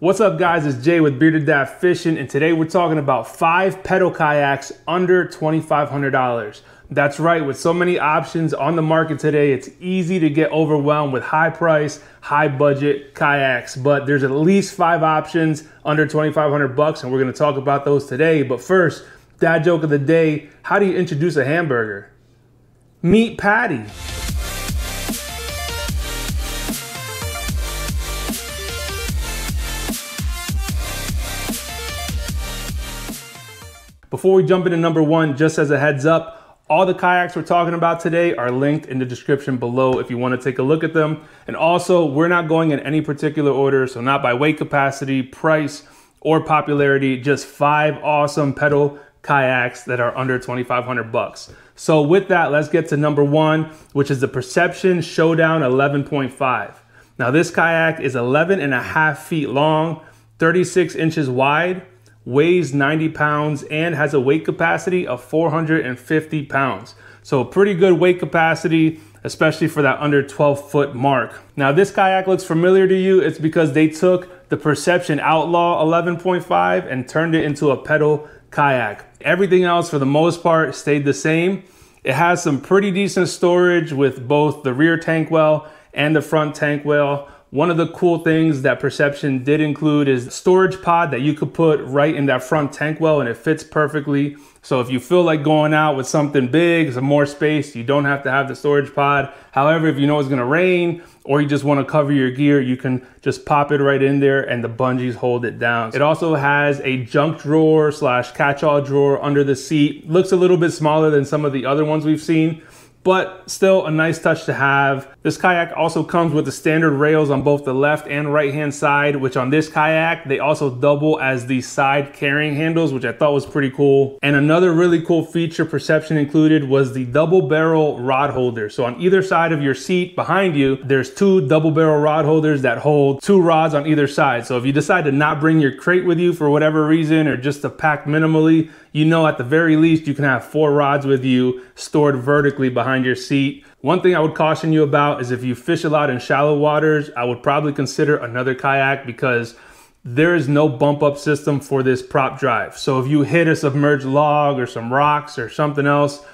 What's up guys, it's Jay with Bearded Dad Fishing and today we're talking about five pedal kayaks under $2,500. That's right, with so many options on the market today, it's easy to get overwhelmed with high price, high budget kayaks, but there's at least five options under 2,500 bucks and we're gonna talk about those today. But first, dad joke of the day, how do you introduce a hamburger? Meet Patty. Before we jump into number one, just as a heads up, all the kayaks we're talking about today are linked in the description below if you want to take a look at them. And also, we're not going in any particular order, so not by weight capacity, price, or popularity, just five awesome pedal kayaks that are under 2500 bucks. So with that, let's get to number one, which is the Perception Showdown 11.5. Now this kayak is 11 and a half feet long, 36 inches wide, weighs 90 pounds, and has a weight capacity of 450 pounds. So pretty good weight capacity, especially for that under 12 foot mark. Now this kayak looks familiar to you. It's because they took the Perception Outlaw 11.5 and turned it into a pedal kayak. Everything else for the most part stayed the same. It has some pretty decent storage with both the rear tank well and the front tank well. One of the cool things that Perception did include is storage pod that you could put right in that front tank well and it fits perfectly. So if you feel like going out with something big, some more space, you don't have to have the storage pod. However, if you know it's gonna rain or you just wanna cover your gear, you can just pop it right in there and the bungees hold it down. It also has a junk drawer slash catch-all drawer under the seat. Looks a little bit smaller than some of the other ones we've seen, but still a nice touch to have. This kayak also comes with the standard rails on both the left and right hand side, which on this kayak, they also double as the side carrying handles, which I thought was pretty cool. And another really cool feature Perception included was the double barrel rod holder. So on either side of your seat behind you, there's two double barrel rod holders that hold two rods on either side. So if you decide to not bring your crate with you for whatever reason, or just to pack minimally, you know at the very least you can have four rods with you stored vertically behind your seat. One thing I would caution you about is if you fish a lot in shallow waters, I would probably consider another kayak because there is no bump up system for this prop drive. So if you hit a submerged log or some rocks or something else,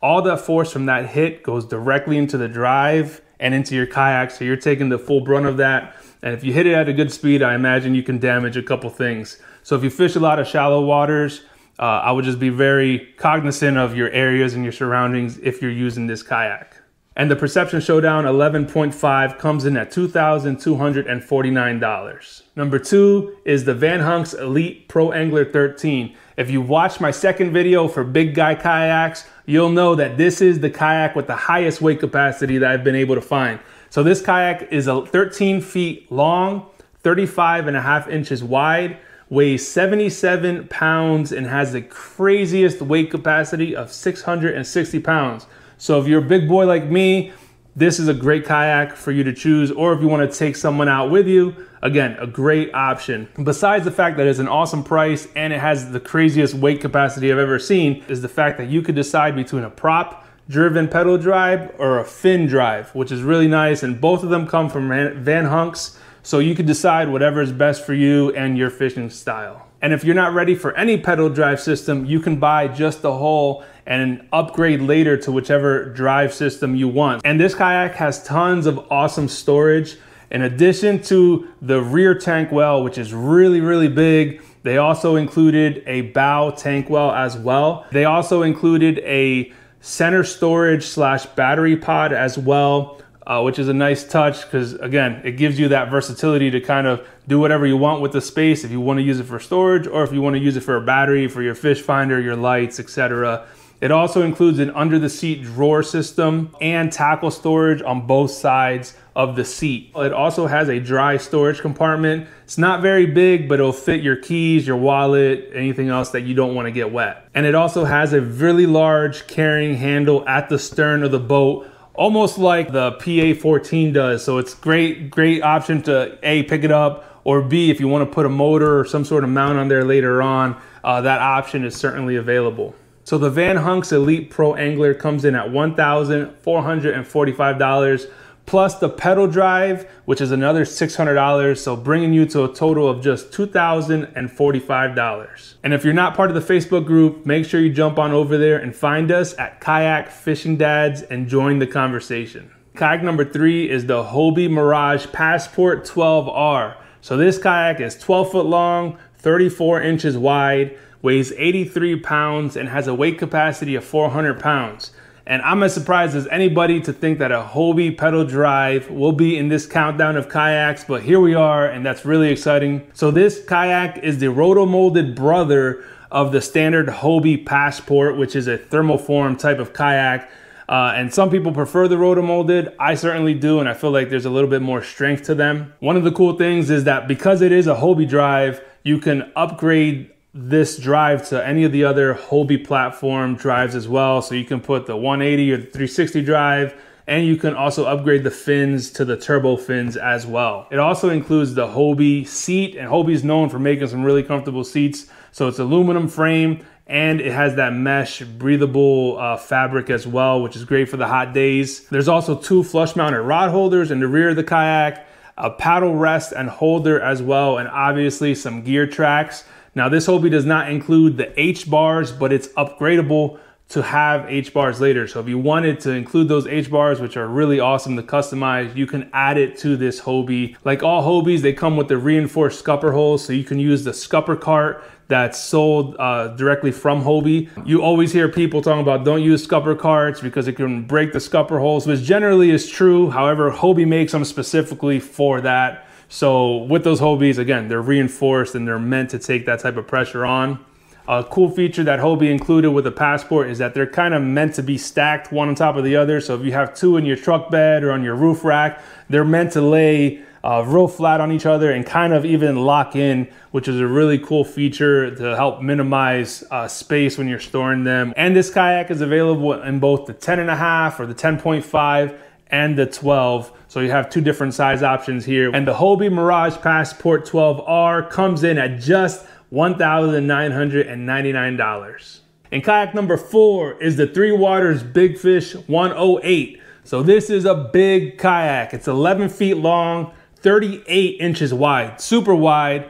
all that force from that hit goes directly into the drive and into your kayak. So you're taking the full brunt of that. And if you hit it at a good speed, I imagine you can damage a couple things. So if you fish a lot of shallow waters, uh, I would just be very cognizant of your areas and your surroundings if you're using this kayak. And the Perception Showdown 11.5 comes in at $2,249. Number two is the Vanhunks Elite Pro Angler 13. If you watched my second video for big guy kayaks, you'll know that this is the kayak with the highest weight capacity that I've been able to find. So this kayak is a 13 feet long, 35 and a half inches wide, weighs 77 pounds and has the craziest weight capacity of 660 pounds. So if you're a big boy like me, this is a great kayak for you to choose, or if you want to take someone out with you, again, a great option. Besides the fact that it's an awesome price and it has the craziest weight capacity I've ever seen, is the fact that you could decide between a prop driven pedal drive or a fin drive, which is really nice. And both of them come from Vanhunks. So you can decide whatever is best for you and your fishing style. And if you're not ready for any pedal drive system, you can buy just the hull and upgrade later to whichever drive system you want. And this kayak has tons of awesome storage. In addition to the rear tank well, which is really, really big, they also included a bow tank well as well. They also included a center storage slash battery pod as well uh, which is a nice touch because again, it gives you that versatility to kind of do whatever you want with the space. If you want to use it for storage or if you want to use it for a battery, for your fish finder, your lights, etc. It also includes an under the seat drawer system and tackle storage on both sides of the seat. It also has a dry storage compartment. It's not very big, but it'll fit your keys, your wallet, anything else that you don't want to get wet. And it also has a really large carrying handle at the stern of the boat almost like the PA14 does. So it's great, great option to A, pick it up, or B, if you want to put a motor or some sort of mount on there later on, uh, that option is certainly available. So the Vanhunks Elite Pro Angler comes in at $1,445. Plus the pedal drive, which is another $600. So bringing you to a total of just $2,045. And if you're not part of the Facebook group, make sure you jump on over there and find us at Kayak Fishing Dads and join the conversation. Kayak number three is the Hobie Mirage Passport 12R. So this kayak is 12 foot long, 34 inches wide, weighs 83 pounds, and has a weight capacity of 400 pounds. And I'm as surprised as anybody to think that a Hobie pedal drive will be in this countdown of kayaks, but here we are, and that's really exciting. So this kayak is the roto-molded brother of the standard Hobie Passport, which is a thermoform type of kayak. Uh, and some people prefer the roto-molded. I certainly do, and I feel like there's a little bit more strength to them. One of the cool things is that because it is a Hobie drive, you can upgrade this drive to any of the other Hobie platform drives as well. So you can put the 180 or the 360 drive, and you can also upgrade the fins to the turbo fins as well. It also includes the Hobie seat, and Hobie is known for making some really comfortable seats. So it's aluminum frame and it has that mesh breathable uh, fabric as well, which is great for the hot days. There's also two flush mounted rod holders in the rear of the kayak, a paddle rest and holder as well, and obviously some gear tracks. Now this Hobie does not include the H bars, but it's upgradable to have H bars later. So if you wanted to include those H bars, which are really awesome to customize, you can add it to this Hobie. Like all Hobies, they come with the reinforced scupper holes, so you can use the scupper cart that's sold uh, directly from Hobie. You always hear people talking about don't use scupper carts because it can break the scupper holes, which generally is true. However, Hobie makes them specifically for that. So with those Hobies, again, they're reinforced and they're meant to take that type of pressure on. A cool feature that Hobie included with the Passport is that they're kind of meant to be stacked one on top of the other. So if you have two in your truck bed or on your roof rack, they're meant to lay uh, real flat on each other and kind of even lock in, which is a really cool feature to help minimize uh, space when you're storing them. And this kayak is available in both the 10 and a half or the 10.5 and the 12. So you have two different size options here. And the Hobie Mirage Passport 12R comes in at just $1,999. And kayak number four is the Three Waters Big Fish 108. So this is a big kayak. It's 11 feet long, 38 inches wide, super wide,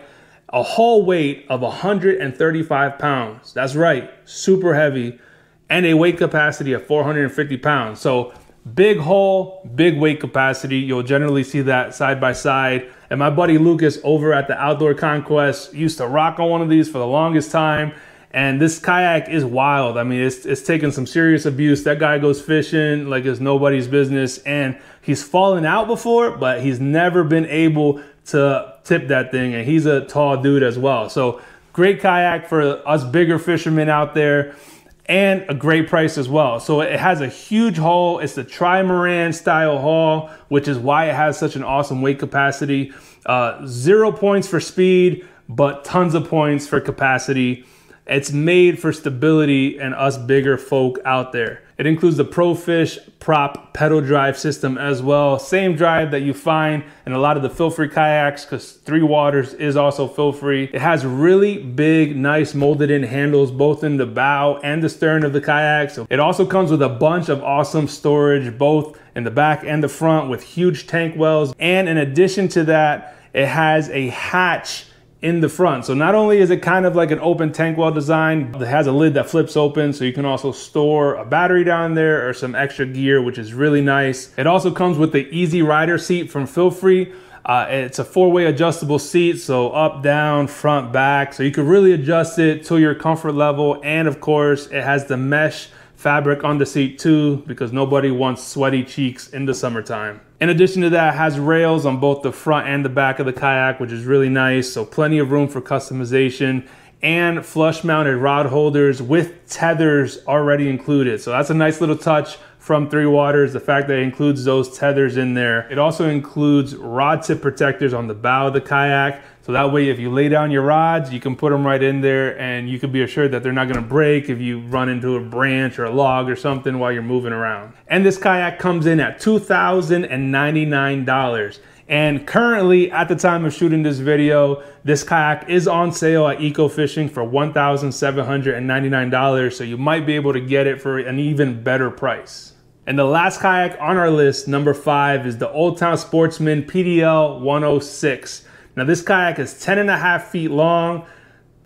a hull weight of 135 pounds. That's right, super heavy, and a weight capacity of 450 pounds. So Big hull, big weight capacity. You'll generally see that side by side. And my buddy Lucas over at the Outdoor Conquest used to rock on one of these for the longest time. And this kayak is wild. I mean, it's, it's taken some serious abuse. That guy goes fishing like it's nobody's business. And he's fallen out before, but he's never been able to tip that thing. And he's a tall dude as well. So great kayak for us bigger fishermen out there and a great price as well. So it has a huge hull. It's the trimaran style hull, which is why it has such an awesome weight capacity. Uh, zero points for speed, but tons of points for capacity. It's made for stability and us bigger folk out there. It includes the ProFish prop pedal drive system as well. Same drive that you find in a lot of the Feelfree kayaks because Three Waters is also Feelfree. It has really big, nice molded in handles both in the bow and the stern of the kayak. So it also comes with a bunch of awesome storage both in the back and the front with huge tank wells. And in addition to that, it has a hatch in the front. So not only is it kind of like an open tank well design, it has a lid that flips open so you can also store a battery down there or some extra gear, which is really nice. It also comes with the Easy Rider seat from Feelfree. Uh, it's a four-way adjustable seat, so up, down, front, back. So you can really adjust it to your comfort level. And of course, it has the mesh fabric on the seat too, because nobody wants sweaty cheeks in the summertime. In addition to that, has rails on both the front and the back of the kayak, which is really nice. So plenty of room for customization and flush mounted rod holders with tethers already included. So that's a nice little touch from Three Waters, the fact that it includes those tethers in there. It also includes rod tip protectors on the bow of the kayak. So that way, if you lay down your rods, you can put them right in there and you can be assured that they're not gonna break if you run into a branch or a log or something while you're moving around. And this kayak comes in at $2,099. And currently, at the time of shooting this video, this kayak is on sale at Eco Fishing for $1,799. So you might be able to get it for an even better price. And the last kayak on our list, number five, is the Old Town Sportsman PDL 106. Now this kayak is 10 and a half feet long,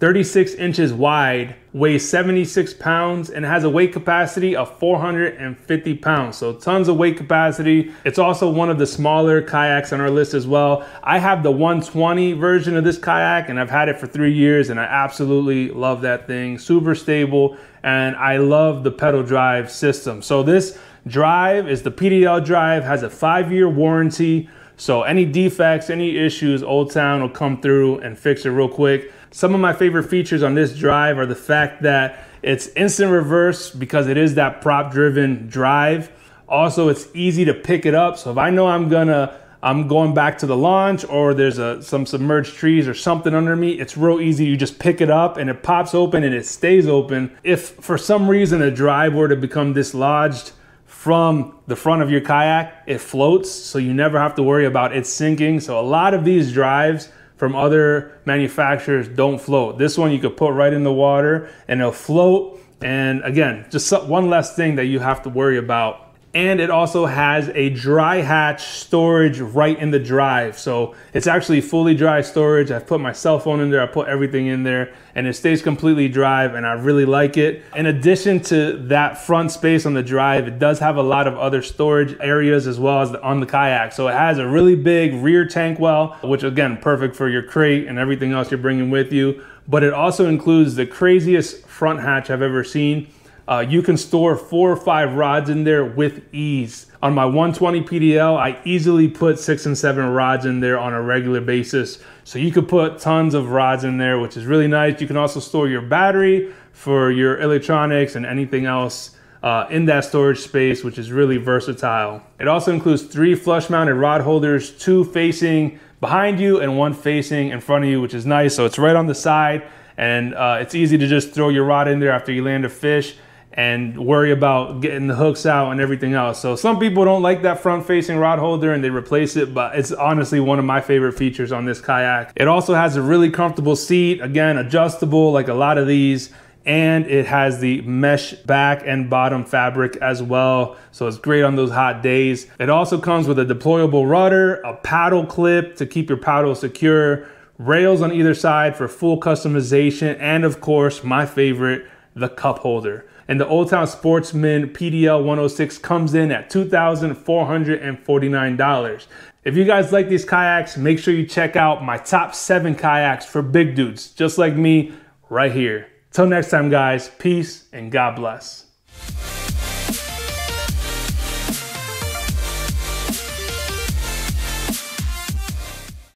36 inches wide, weighs 76 pounds, and has a weight capacity of 450 pounds. So tons of weight capacity. It's also one of the smaller kayaks on our list as well. I have the 120 version of this kayak and I've had it for three years and I absolutely love that thing. Super stable and I love the pedal drive system. So this drive is the PDL drive, has a five year warranty. So any defects, any issues, Old Town will come through and fix it real quick. Some of my favorite features on this drive are the fact that it's instant reverse because it is that prop driven drive. Also, it's easy to pick it up. So if I know I'm gonna I'm going back to the launch or there's a, some submerged trees or something under me, it's real easy. You just pick it up and it pops open and it stays open. If for some reason a drive were to become dislodged from the front of your kayak, it floats. So you never have to worry about it sinking. So a lot of these drives from other manufacturers don't float. This one you could put right in the water and it'll float. And again, just one less thing that you have to worry about and it also has a dry hatch storage right in the drive. So it's actually fully dry storage. I've put my cell phone in there, I put everything in there, and it stays completely dry, and I really like it. In addition to that front space on the drive, it does have a lot of other storage areas as well as the, on the kayak. So it has a really big rear tank well, which again, perfect for your crate and everything else you're bringing with you. But it also includes the craziest front hatch I've ever seen uh, you can store four or five rods in there with ease. On my 120 PDL, I easily put six and seven rods in there on a regular basis. So you could put tons of rods in there, which is really nice. You can also store your battery for your electronics and anything else uh, in that storage space, which is really versatile. It also includes three flush mounted rod holders, two facing behind you and one facing in front of you, which is nice. So it's right on the side and uh, it's easy to just throw your rod in there after you land a fish and worry about getting the hooks out and everything else. So some people don't like that front facing rod holder and they replace it, but it's honestly one of my favorite features on this kayak. It also has a really comfortable seat, again, adjustable like a lot of these. And it has the mesh back and bottom fabric as well. So it's great on those hot days. It also comes with a deployable rudder, a paddle clip to keep your paddle secure, rails on either side for full customization, and of course, my favorite, the cup holder and the Old Town Sportsman PDL 106 comes in at $2,449. If you guys like these kayaks, make sure you check out my top seven kayaks for big dudes, just like me, right here. Till next time, guys, peace and God bless.